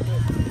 Yes.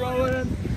Such